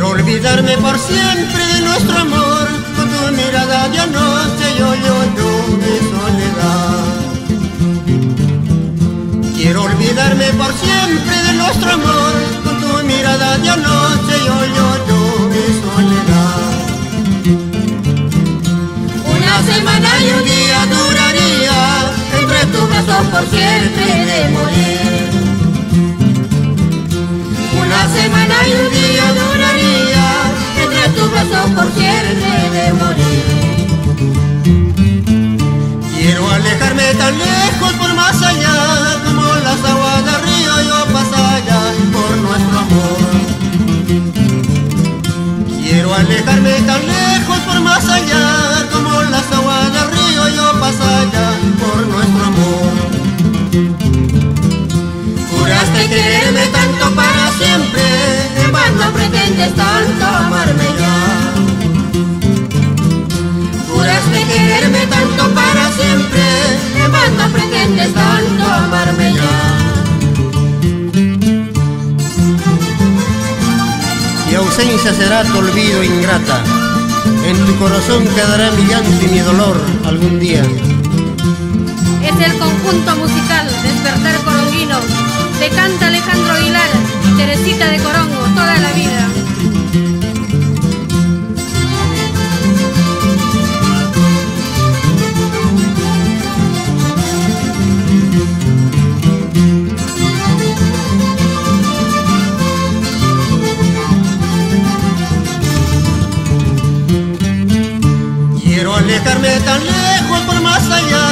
olvidarme por siempre de nuestro amor, con tu mirada de anoche yo, yo, yo, mi soledad. Quiero olvidarme por siempre de nuestro amor, con tu mirada de anoche yo, yo, yo, mi soledad. Una semana y un día duraría, entre tus brazos por siempre de morir. Alejarme tan lejos por más allá, como las aguas del río yo pasaya por nuestro amor. Ausencia será tu olvido ingrata, en tu corazón quedará mi llanto y mi dolor algún día. Es el conjunto musical Despertar Coronguino de canta Alejandro Aguilar alejarme tan lejos por más allá,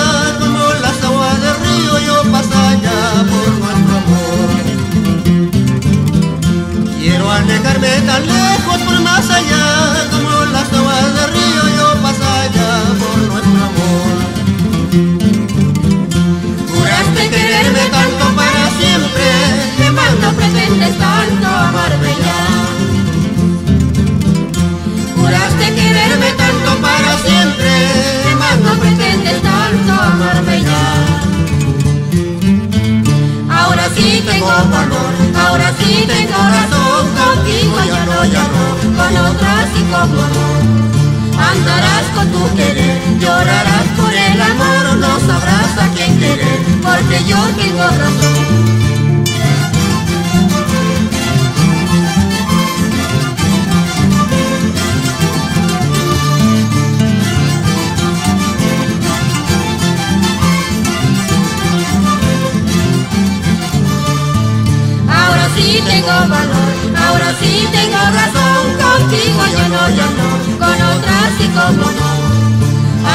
sí tengo valor, ahora sí tengo razón, contigo ya no, ya no, con otras y como no.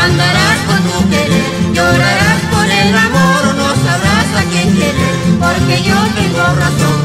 Andarás con tu querer, llorarás por el amor, no sabrás a quién querer, porque yo tengo razón.